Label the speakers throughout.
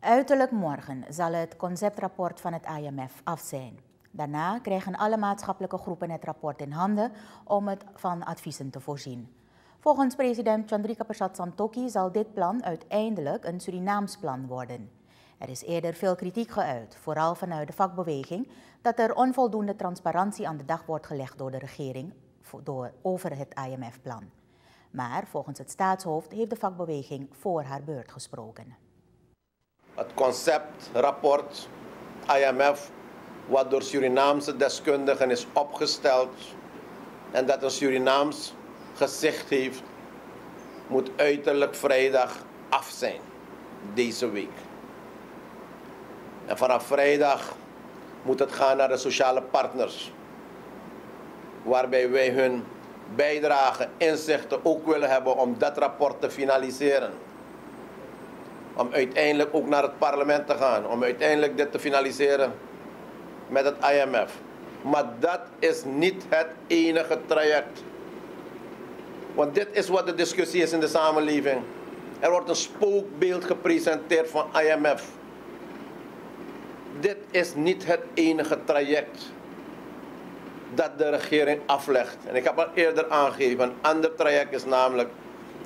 Speaker 1: Uiterlijk morgen zal het conceptrapport van het IMF af zijn. Daarna krijgen alle maatschappelijke groepen het rapport in handen om het van adviezen te voorzien. Volgens president Chandrika Persat Santokhi zal dit plan uiteindelijk een Surinaams plan worden. Er is eerder veel kritiek geuit, vooral vanuit de vakbeweging, dat er onvoldoende transparantie aan de dag wordt gelegd door de regering over het IMF-plan. Maar volgens het staatshoofd heeft de vakbeweging voor haar beurt gesproken.
Speaker 2: Conceptrapport IMF, wat door Surinaamse deskundigen is opgesteld en dat een Surinaams gezicht heeft, moet uiterlijk vrijdag af zijn deze week. En vanaf vrijdag moet het gaan naar de sociale partners. Waarbij wij hun bijdrage, inzichten ook willen hebben om dat rapport te finaliseren. Om uiteindelijk ook naar het parlement te gaan. Om uiteindelijk dit te finaliseren met het IMF. Maar dat is niet het enige traject. Want dit is wat de discussie is in de samenleving. Er wordt een spookbeeld gepresenteerd van IMF dit is niet het enige traject dat de regering aflegt. En ik heb al eerder aangegeven, een ander traject is namelijk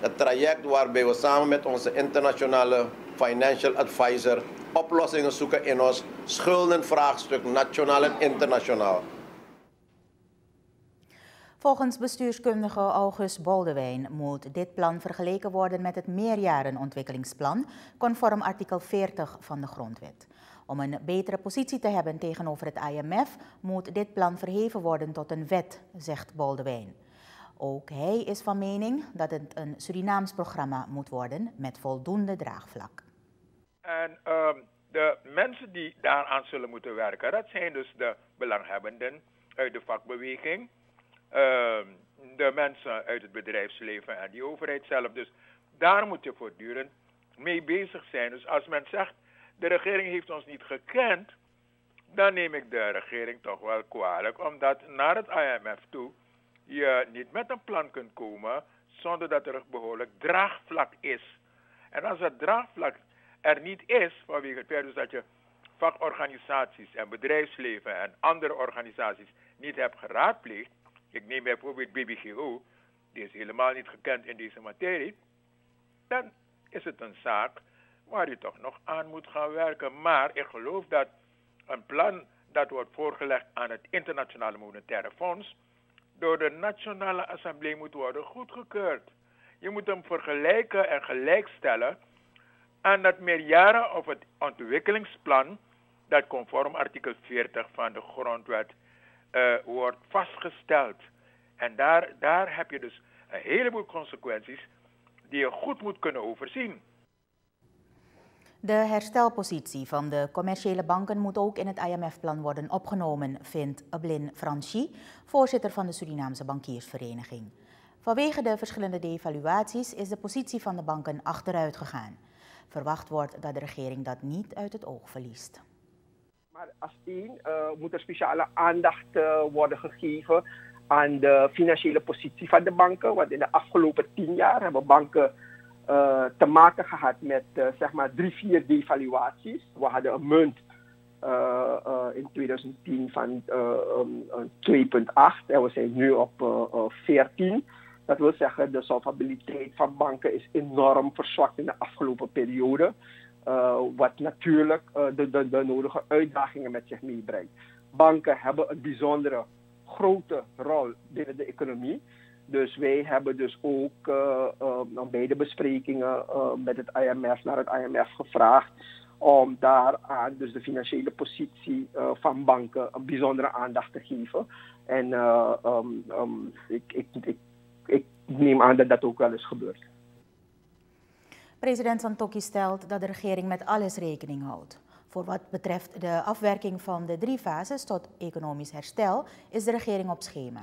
Speaker 2: het traject waarbij we samen met onze internationale financial advisor oplossingen zoeken in ons schuldenvraagstuk, nationaal en internationaal.
Speaker 1: Volgens bestuurskundige August Boldewijn moet dit plan vergeleken worden met het meerjarenontwikkelingsplan, conform artikel 40 van de Grondwet. Om een betere positie te hebben tegenover het IMF moet dit plan verheven worden tot een wet, zegt Boldewijn. Ook hij is van mening dat het een Surinaams programma moet worden met voldoende draagvlak.
Speaker 3: En uh, de mensen die daaraan zullen moeten werken, dat zijn dus de belanghebbenden uit de vakbeweging, uh, de mensen uit het bedrijfsleven en die overheid zelf. Dus daar moet je voortdurend mee bezig zijn. Dus als men zegt de regering heeft ons niet gekend, dan neem ik de regering toch wel kwalijk, omdat naar het IMF toe je niet met een plan kunt komen zonder dat er behoorlijk draagvlak is. En als dat draagvlak er niet is, vanwege het feit dus dat je vakorganisaties en bedrijfsleven en andere organisaties niet hebt geraadpleegd, ik neem bijvoorbeeld BBGO, die is helemaal niet gekend in deze materie, dan is het een zaak waar je toch nog aan moet gaan werken. Maar ik geloof dat een plan dat wordt voorgelegd aan het Internationale Monetaire Fonds door de Nationale Assemblée moet worden goedgekeurd. Je moet hem vergelijken en gelijkstellen aan dat meerjaren of het ontwikkelingsplan dat conform artikel 40 van de grondwet uh, wordt vastgesteld. En daar, daar heb je dus een heleboel consequenties die je goed moet kunnen overzien.
Speaker 1: De herstelpositie van de commerciële banken moet ook in het IMF-plan worden opgenomen, vindt Ablin Franchi, voorzitter van de Surinaamse Bankiersvereniging. Vanwege de verschillende devaluaties is de positie van de banken achteruit gegaan. Verwacht wordt dat de regering dat niet uit het oog verliest.
Speaker 4: Maar als één uh, moet er speciale aandacht uh, worden gegeven aan de financiële positie van de banken. Want in de afgelopen tien jaar hebben banken uh, te maken gehad met uh, zeg maar drie, vier devaluaties. We hadden een munt uh, in 2010 van um, 2,8 en we zijn nu op 14. Dat wil zeggen, de solvabiliteit van banken is enorm verzwakt in de afgelopen periode. wat natuurlijk de, de, de nodige uitdagingen met zich meebrengt. Banken hebben een bijzondere grote rol binnen de economie. Dus wij hebben dus ook uh, uh, bij de besprekingen uh, met het IMF naar het IMF gevraagd om daaraan dus de financiële positie van banken een bijzondere aandacht te geven. En um, um, ik, ik, ik, neem aan dat dat ook wel is gebeurd.
Speaker 1: President Santokki stelt dat de regering met alles rekening houdt. Voor wat betreft de afwerking van de drie fases tot economisch herstel is de regering op schema.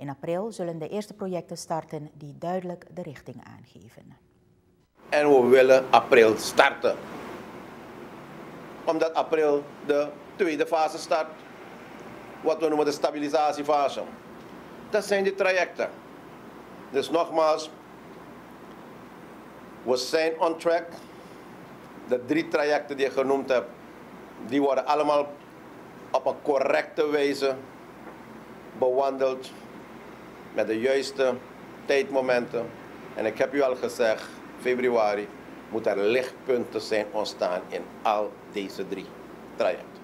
Speaker 1: In april zullen de eerste projecten starten die duidelijk de richting aangeven.
Speaker 2: En we willen april starten. Omdat april de tweede fase start. Wat we noemen de stabilisatiefase. Dat zijn die trajecten. Dus nogmaals, we zijn on track. de drie trajecten die je genoemd hebt, die worden allemaal op een correcte wijze bewandeld met de juiste tijdmomenten. En ik heb u al gezegd, februari moet er lichtpunten zijn ontstaan in al deze drie trajecten.